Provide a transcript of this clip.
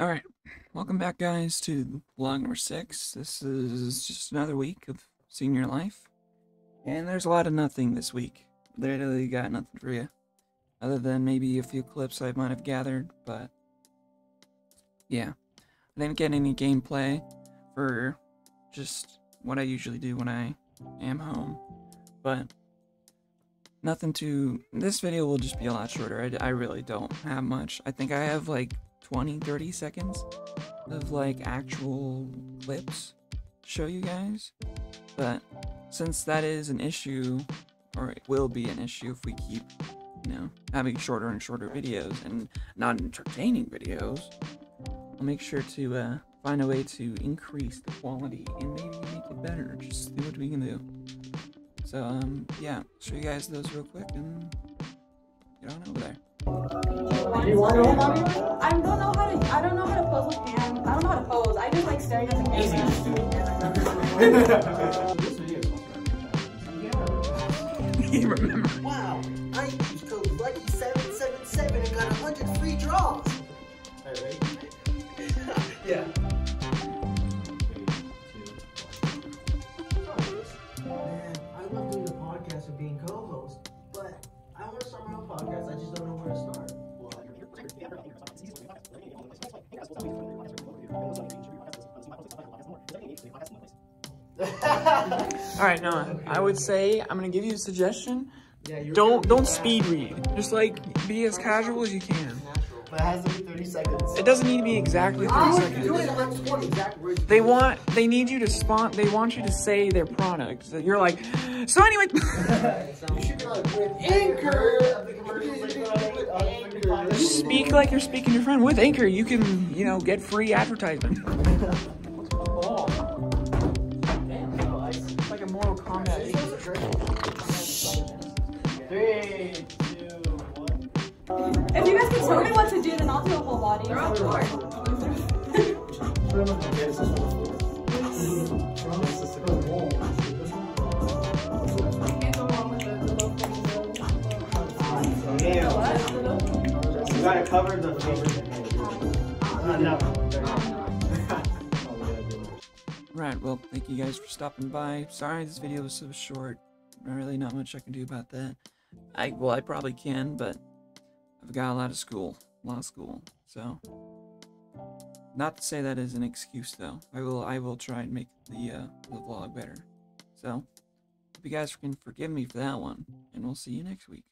Alright, welcome back, guys, to vlog number six. This is just another week of senior life. And there's a lot of nothing this week. Literally got nothing for you. Other than maybe a few clips I might have gathered, but yeah. I didn't get any gameplay for just what I usually do when I am home. But nothing to. This video will just be a lot shorter. I, I really don't have much. I think I have like 20, 30 seconds of like actual clips show you guys. But since that is an issue, or it will be an issue if we keep, you know, having shorter and shorter videos and not entertaining videos, I'll make sure to uh, find a way to increase the quality and maybe make it better. Just see what we can do. So, um, yeah, show you guys those real quick and get on over there. You want to don't know how to pose. I don't know how to pose. I just like staring at the camera. you remember? Wow, I used code Lucky777 and got 100 free draws. yeah. Man, I love doing the podcast and being co-host, All right, Noah. I would say I'm gonna give you a suggestion. Yeah, you're Don't don't speed read. Just like be as casual as you can. But it has to be 30 seconds. It doesn't need to be exactly 30 ah, seconds. doing it like 20 exact. They want they need you to spawn. They want you to say their product. So you're like. So anyway. You should be like Anchor. Of the commercials they put on Anchor. Speak like you're speaking to your friend. With Anchor, you can, you know, get free advertisement. It's like a Mortal Kombat. Three, two, one. If you guys can tell me what to do, then I'll do a whole body. They're on You gotta cover the favorite. Uh, no. Right, well, thank you guys for stopping by. Sorry this video was so short. Really not much I can do about that. I well I probably can, but I've got a lot of school. A lot of school. So not to say that is an excuse though. I will I will try and make the uh the vlog better. So hope you guys can forgive me for that one, and we'll see you next week.